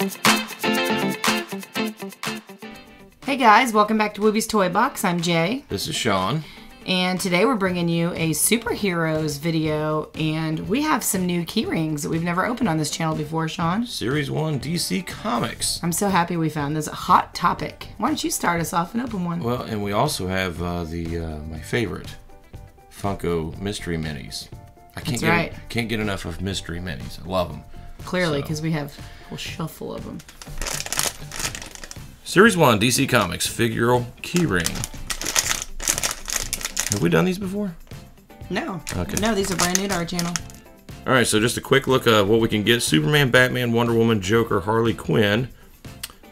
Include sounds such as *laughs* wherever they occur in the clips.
Hey guys, welcome back to Wooby's Toy Box. I'm Jay, This is Sean. and today we're bringing you a superheroes video, and we have some new keyrings that we've never opened on this channel before, Sean. Series 1 DC Comics. I'm so happy we found this hot topic. Why don't you start us off and open one? Well, and we also have uh, the uh, my favorite Funko Mystery Minis. I can't That's get right. can't get enough of Mystery Minis. I love them. Clearly, so- because we have a full of them. Series 1 DC Comics figural keyring. Have we done these before? No, Okay. no, these are brand new to our channel. All right, so just a quick look at what we can get: Superman, Batman, Wonder Woman, Joker, Harley Quinn,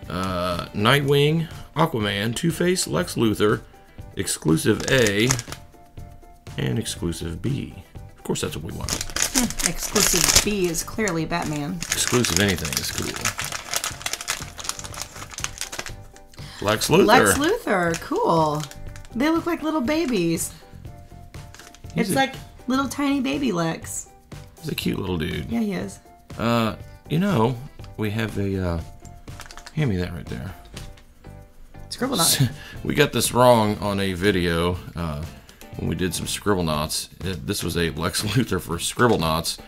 uh, Nightwing, Aquaman, Two Face, Lex Luthor, exclusive A, and exclusive B. Of course, that's what we want. Exclusive B is clearly Batman. Exclusive anything is cool. Lex Luthor. Lex Luthor, cool. They look like little babies. He's it's a- like little tiny baby Lex. He's a cute little dude. Yeah, he is. Uh, you know, we have a. Uh, hand me that right there. Scribblenaut. *laughs* we got this wrong on a video uh, when we did some Scribblenauts. This was a Lex *laughs* Luthor for Scribblenauts.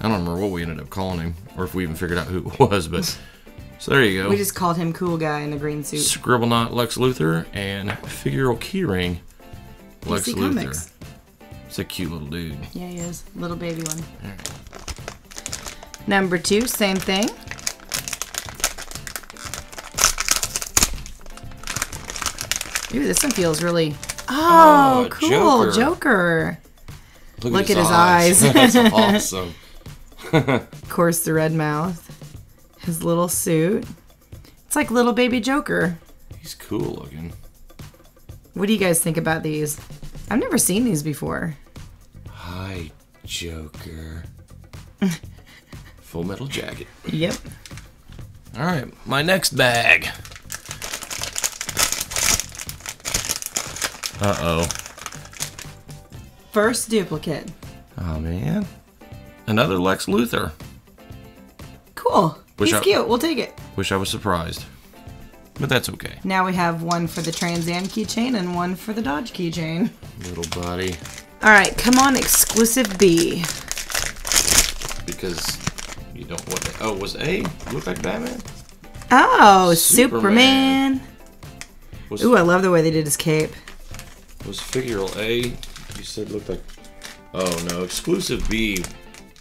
I don't remember what we ended up calling him, or if we even figured out who *laughs* it was. But so there you go. We just called him cool guy in the green suit. Scribblenaut Lex Luthor and figural keyring Lex DC Luthor. Comics. It's a cute little dude. Yeah, he is. Little baby one. Number two, same thing. Ooh, this one feels really. Oh, Oh, cool. Joker. Joker. Look, Look at his eyes. *laughs* That's *laughs* awesome. *laughs* Of course, the red mouth. His little suit. It's like little baby Joker. He's cool looking. What do you guys think about these? I've never seen these before. Hi, Joker. Full metal jacket. Yep. All right, my next bag. Uh oh. First duplicate. Oh man. Another Lex Luthor. Cool. Wish He's I- cute. We'll take it. Wish I was surprised. But that's okay. Now we have one for the Trans Am keychain and one for the Dodge keychain. Little buddy. All right, come on, exclusive B. Because you don't want to. Oh, was A look like Batman? Oh, Superman. Superman. Ooh, I love the way they did his cape. Was figural A. You said looked like. Oh no, exclusive B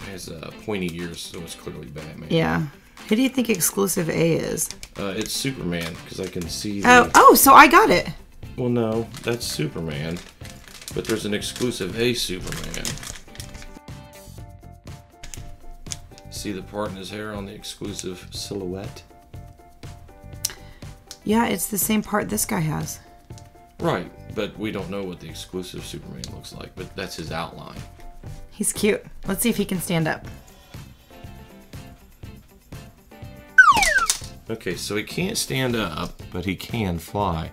has uh, pointy ears, so it's clearly Batman. Yeah. Who do you think exclusive A is? Uh, it's Superman because I can see. The, Oh, oh, so I got it. Well, no, that's Superman. But there's an exclusive A Superman. See the part in his hair on the exclusive silhouette? Yeah, it's the same part this guy has. Right, but we don't know what the exclusive Superman looks like, but that's his outline. He's cute. Let's see if he can stand up. Okay, so he can't stand up, but he can fly.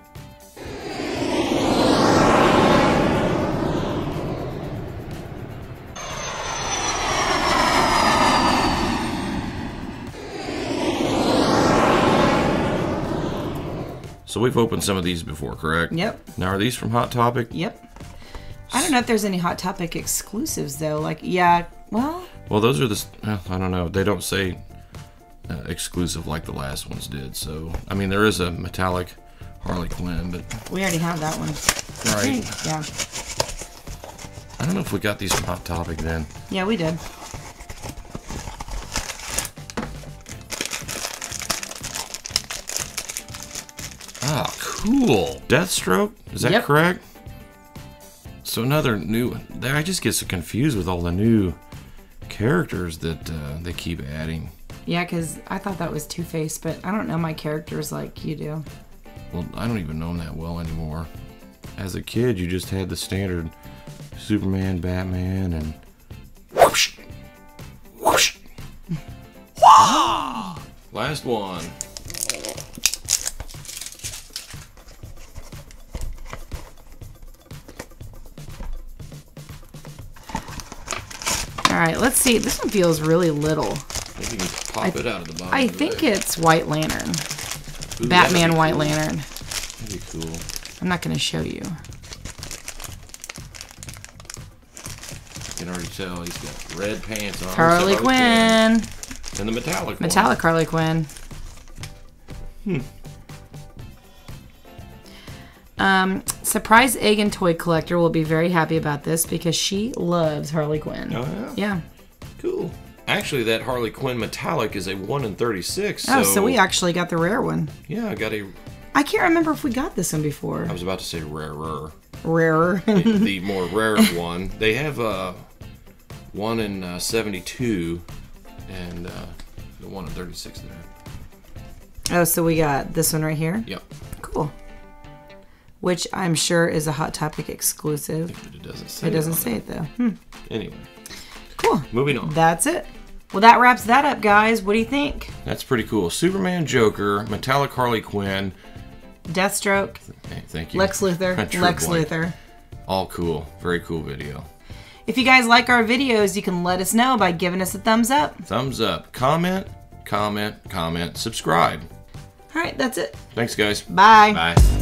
So we've opened some of these before, correct? Yep. Now are these from Hot Topic? Yep. I don't know if there's any Hot Topic exclusives though. Like, yeah, well, Well, those are the. I don't know. They don't say uh, exclusive like the last ones did. So, I mean, there is a metallic Harley Quinn, but we already have that one. right. Yeah. I don't know if we got these from Hot Topic then. Yeah, we did. Cool. Deathstroke. Is that Yep. correct? So another new. One. I just get so confused with all the new characters that uh, they keep adding. Yeah, because I thought that was Two Face, but I don't know my characters like you do. Well, I don't even know them that well anymore. As a kid, you just had the standard Superman, Batman, and whoosh, whoosh. Last one. All right, let's see. This one feels really little. Maybe you can pop it out of the bottom. I think it's White Lantern. Ooh, Batman White cool. Lantern. That'd be cool. I'm not going to show you. You can already tell he's got red pants on. Harley Quinn. And the metallic one. Metallic Harley Quinn. Hmm. Um, surprise egg and toy collector will be very happy about this because she loves Harley Quinn. Oh, yeah? Yeah. Cool. Actually, that Harley Quinn metallic is a 1 in 36. So, Oh, so we actually got the rare one. Yeah, I got a. I can't remember if we got this one before. I was about to say rarer. Rarer. the *laughs* more rare one. They have uh, one in uh, 72 and uh, the one in 36 there. oh, so we got this one right here. Yep. Cool. Which I'm sure is a Hot Topic exclusive. It doesn't say It doesn't say it though. Hmm. Anyway, Cool. moving on. That's it. Well, that wraps that up, guys. What do you think? That's pretty cool. Superman, Joker, Metallic Harley Quinn. Deathstroke, Hey, thank you. Lex Luthor, *laughs* Lex blank. Luthor. All cool. Very cool video. If you guys like our videos, you can let us know by giving us a thumbs up. Thumbs up. Comment, comment, comment, subscribe. All right, that's it. Thanks, guys. Bye. Bye.